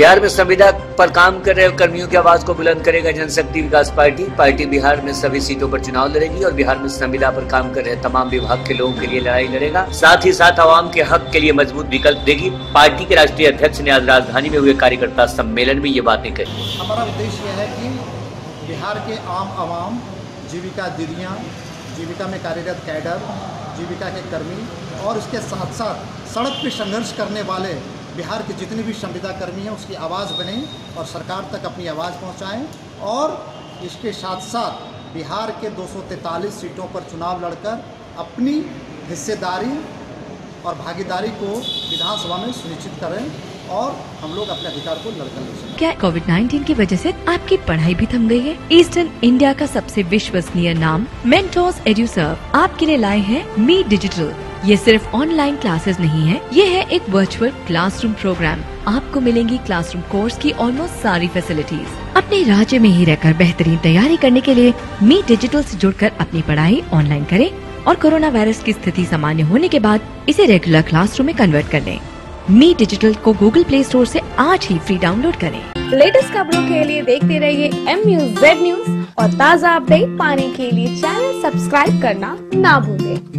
बिहार में संविदा पर काम कर रहे कर्मियों की आवाज़ को बुलंद करेगा जनशक्ति विकास पार्टी। पार्टी बिहार में सभी सीटों पर चुनाव लड़ेगी और बिहार में संविदा पर काम कर रहे तमाम विभाग के लोगों के लिए लड़ाई लड़ेगा। साथ ही साथ आवाम के हक के लिए मज़बूत विकल्प देगी। पार्टी के राष्ट्रीय अध्यक्ष ने आज राजधानी में हुए कार्यकर्ता सम्मेलन में ये बातें कही। हमारा उद्देश्य है की बिहार के आम आवाम, जीविका दीदियाँ, जीविका में कार्यरत कैडर, जीविका के कर्मी और उसके साथ साथ सड़क पे संघर्ष करने वाले बिहार के जितने भी संविदा कर्मी हैं, उसकी आवाज़ बने और सरकार तक अपनी आवाज़ पहुंचाएँ और इसके साथ साथ बिहार के 243 सीटों पर चुनाव लड़कर अपनी हिस्सेदारी और भागीदारी को विधानसभा में सुनिश्चित करें और हम लोग अपने अधिकार को लड़कर ले क्या कोविड 19 की वजह से आपकी पढ़ाई भी थम गई है? ईस्टर्न इंडिया का सबसे विश्वसनीय नाम मेंटोस एड्यूसर्व आपके लिए लाए हैं मी डिजिटल ये सिर्फ़ ऑनलाइन क्लासेस नहीं है, ये है एक वर्चुअल क्लासरूम प्रोग्राम आपको मिलेंगी क्लासरूम कोर्स की ऑलमोस्ट सारी फैसिलिटीज़ अपने राज्य में ही रहकर बेहतरीन तैयारी करने के लिए मी डिजिटल से जुड़कर अपनी पढ़ाई ऑनलाइन करें और कोरोना वायरस की स्थिति सामान्य होने के बाद इसे रेगुलर क्लासरूम में कन्वर्ट कर लें। मी डिजिटल को गूगल प्ले स्टोर से आज ही फ्री डाउनलोड करें। लेटेस्ट खबरों के लिए देखते रहिए एम न्यूज़ जेड न्यूज़ और ताज़ा अपडेट पाने के लिए चैनल सब्सक्राइब करना ना भूलें।